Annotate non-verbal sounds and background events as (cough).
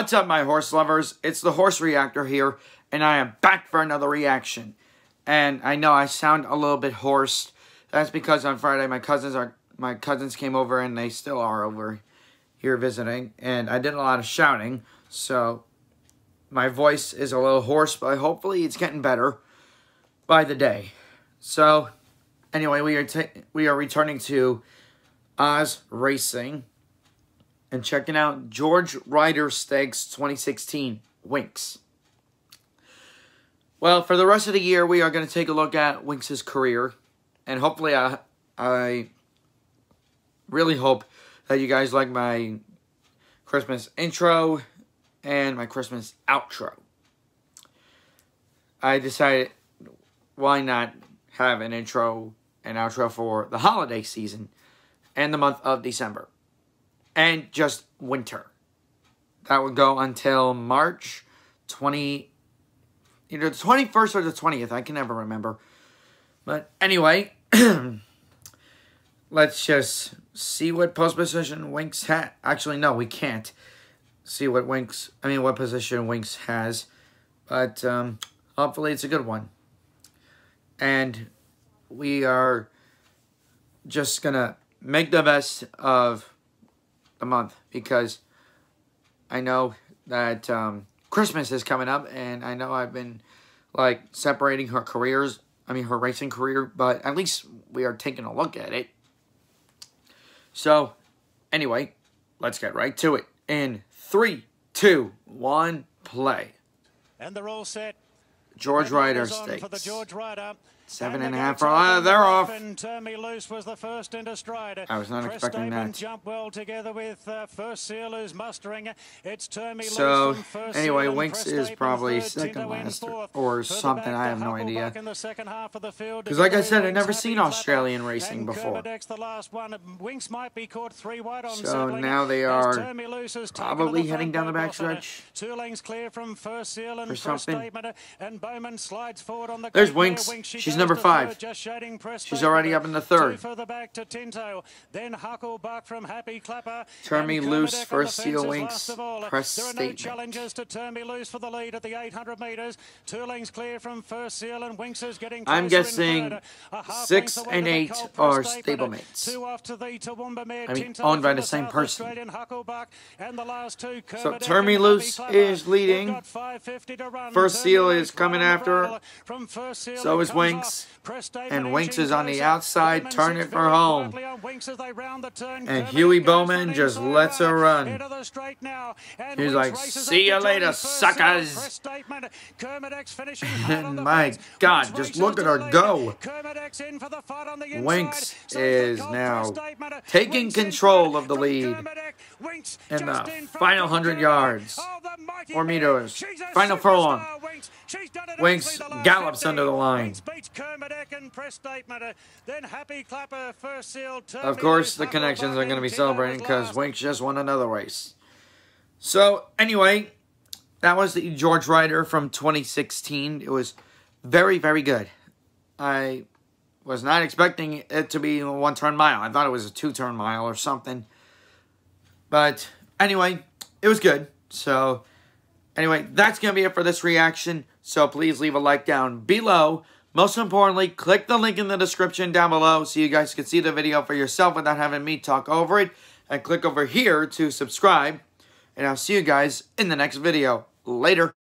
What's up, my horse lovers? It's the Horse Reactor here, and I am back for another reaction. And I know I sound a little bit hoarse. That's because on Friday my cousins are my cousins came over and they still are over here visiting, and I did a lot of shouting, so my voice is a little hoarse, but hopefully it's getting better by the day. So, anyway, we are we are returning to Oz Racing and checking out George Ryder Stakes 2016 Winx. Well, for the rest of the year, we are going to take a look at Winx's career, and hopefully, I I really hope that you guys like my Christmas intro and my Christmas outro. I decided why not have an intro and outro for the holiday season and the month of December and just winter. That would go until March 20, either the 21st or the 20th. I can never remember. But anyway, (clears throat) let's just see what post position Winx had. Actually, no, we can't see what Winx, I mean, what position Winx has. But um, hopefully it's a good one. And we are just going to make the best of the month because I know that um, Christmas is coming up and I know I've been like separating her careers, I mean her racing career, but at least we are taking a look at it. So, anyway, let's get right to it. In three, two, one, play. And they're all set. George Ryder Stakes. For the George Ryder. Seven and a half for uh, they're off. Turn Me Loose was the first into stride. I was not Press expecting that. Jump well together with uh, First Seal who's mustering. It's Turn Me so, anyway, Winks is probably second last or, or something. I have no idea. Because like I said, I've never seen Australian racing before. So now they are probably heading down the backstretch. Two lengths clear from First Seal and something. And Bowman slides forward on the There's Winx. She's number five. She's already up in the third. Then Hucklebuck from Happy Clapper. Turn me loose first seal Winx. Press statement. Challenges to turn me loose for the lead at the 800 meters. Two lengths clear from first seal and Winx is getting I'm guessing six and eight are stablemates. I mean, owned by the same person. So turn me loose is leading. First seal is coming after. So is Winx. And Winx is on the outside, turn it for home. And Huey Bowman just lets her run. He's like, see you later, suckers. and (laughs) my God, just look at her go. Winx is now taking control of the lead in the final 100 yards or meters. Final furlong. Winx gallops under the line. Of course, the connections are going to be celebrating because Winx just won another race. So, anyway, that was the George Ryder from 2016. It was very, very good. I was not expecting it to be a one-turn mile. I thought it was a two-turn mile or something. But, anyway, it was good. So, anyway, that's going to be it for this reaction. So, please leave a like down below. Most importantly, click the link in the description down below so you guys can see the video for yourself without having me talk over it. And click over here to subscribe. And I'll see you guys in the next video. Later.